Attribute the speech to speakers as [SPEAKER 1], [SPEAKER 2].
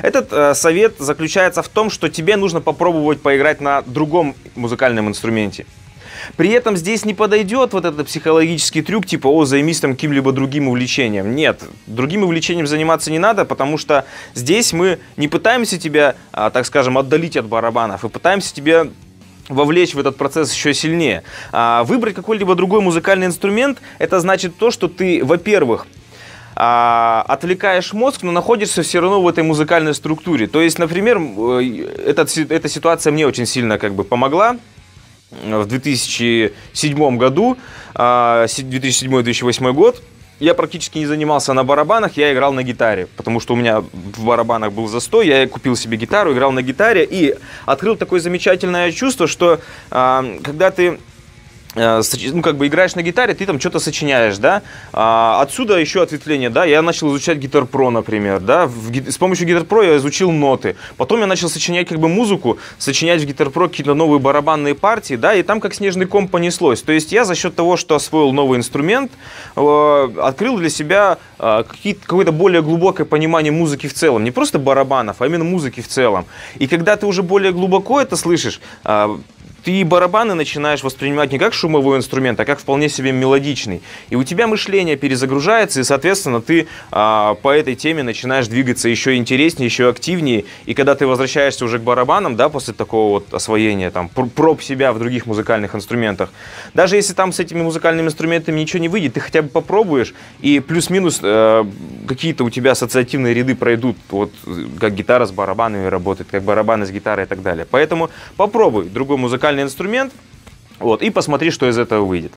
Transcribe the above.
[SPEAKER 1] Этот э, совет заключается в том, что тебе нужно попробовать поиграть на другом музыкальном инструменте. При этом здесь не подойдет вот этот психологический трюк, типа, о, займись там каким-либо другим увлечением. Нет, другим увлечением заниматься не надо, потому что здесь мы не пытаемся тебя, а, так скажем, отдалить от барабанов, и пытаемся тебя вовлечь в этот процесс еще сильнее. А, выбрать какой-либо другой музыкальный инструмент, это значит то, что ты, во-первых, а, отвлекаешь мозг, но находишься все равно в этой музыкальной структуре. То есть, например, э, этот, эта ситуация мне очень сильно как бы помогла в 2007 году, 2007-2008 а, год, я практически не занимался на барабанах, я играл на гитаре, потому что у меня в барабанах был застой, я купил себе гитару, играл на гитаре и открыл такое замечательное чувство, что э, когда ты ну, как бы играешь на гитаре, ты там что-то сочиняешь, да. А, отсюда еще ответвление, да. Я начал изучать гитар про, например, да. В, с помощью гитар про я изучил ноты. Потом я начал сочинять как бы музыку, сочинять в гитар про какие-то новые барабанные партии, да. И там как снежный ком понеслось. То есть я за счет того, что освоил новый инструмент, э, открыл для себя э, какое-то более глубокое понимание музыки в целом. Не просто барабанов, а именно музыки в целом. И когда ты уже более глубоко это слышишь, э, ты барабаны начинаешь воспринимать не как шумовой инструмент, а как вполне себе мелодичный. И у тебя мышление перезагружается, и, соответственно, ты а, по этой теме начинаешь двигаться еще интереснее, еще активнее. И когда ты возвращаешься уже к барабанам, да, после такого вот освоения, там, проб себя в других музыкальных инструментах, даже если там с этими музыкальными инструментами ничего не выйдет, ты хотя бы попробуешь, и плюс-минус э, какие-то у тебя ассоциативные ряды пройдут, вот как гитара с барабанами работает, как барабаны с гитарой и так далее. Поэтому попробуй другой музыкальный музыкальный инструмент, вот, и посмотри, что из этого выйдет.